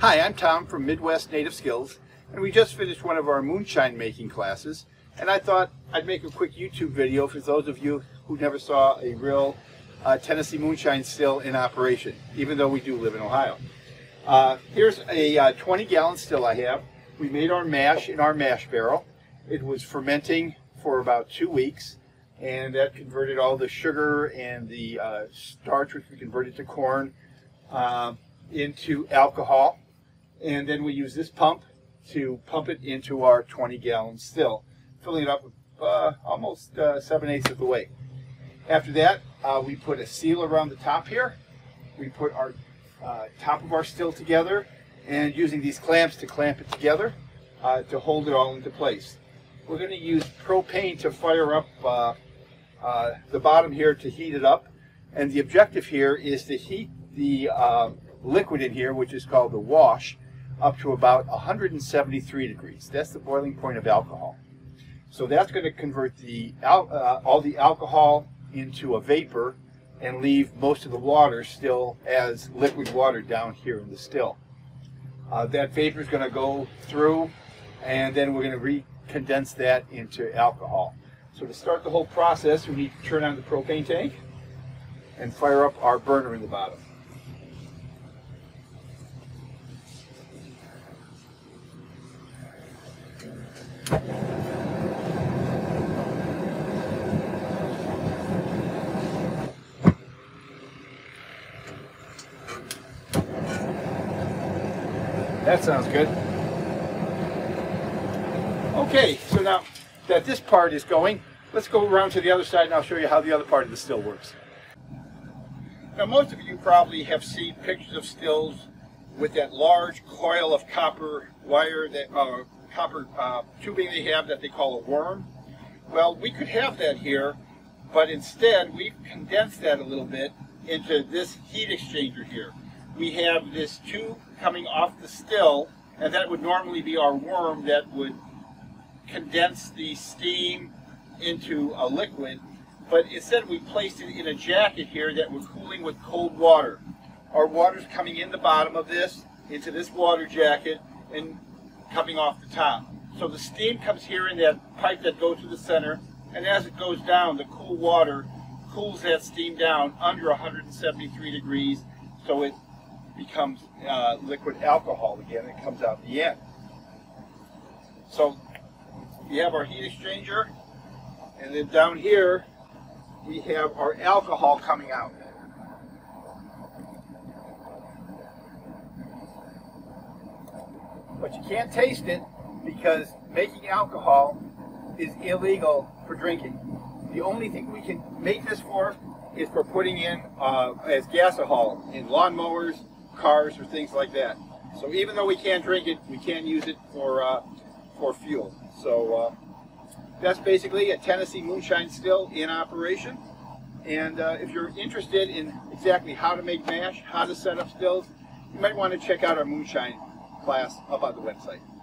Hi, I'm Tom from Midwest Native Skills, and we just finished one of our moonshine making classes, and I thought I'd make a quick YouTube video for those of you who never saw a real uh, Tennessee moonshine still in operation, even though we do live in Ohio. Uh, here's a uh, 20 gallon still I have. We made our mash in our mash barrel. It was fermenting for about two weeks, and that converted all the sugar and the uh, starch, which we converted to corn, uh, into alcohol. And then we use this pump to pump it into our 20 gallon still, filling it up uh, almost uh, 7 eighths of the way. After that, uh, we put a seal around the top here. We put our uh, top of our still together and using these clamps to clamp it together uh, to hold it all into place. We're going to use propane to fire up uh, the bottom here to heat it up. And the objective here is to heat the liquid in here, which is called the wash, up to about 173 degrees. That's the boiling point of alcohol. So that's going to convert the uh, all the alcohol into a vapor and leave most of the water still as liquid water down here in the still. Uh, that vapor is going to go through and then we're going to recondense that into alcohol. So to start the whole process, we need to turn on the propane tank and fire up our burner in the bottom. That sounds good. Okay, so now that this part is going, let's go around to the other side and I'll show you how the other part of the still works. Now most of you probably have seen pictures of stills with that large coil of copper wire, that uh, copper uh, tubing they have that they call a worm. Well, we could have that here, but instead we've condensed that a little bit into this heat exchanger here. We have this tube coming off the still, and that would normally be our worm that would condense the steam into a liquid, but instead we placed it in a jacket here that we're cooling with cold water. Our water's coming in the bottom of this, into this water jacket, and coming off the top. So the steam comes here in that pipe that goes to the center, and as it goes down, the cool water cools that steam down under 173 degrees, so it becomes uh, liquid alcohol again. It comes out the end. So we have our heat exchanger, and then down here we have our alcohol coming out. But you can't taste it because making alcohol is illegal for drinking. The only thing we can make this for is for putting in uh, as gasohol in lawnmowers, cars, or things like that. So even though we can't drink it, we can use it for uh, for fuel. So uh, that's basically a Tennessee moonshine still in operation. And uh, if you're interested in exactly how to make mash, how to set up stills, you might want to check out our moonshine class up on the website.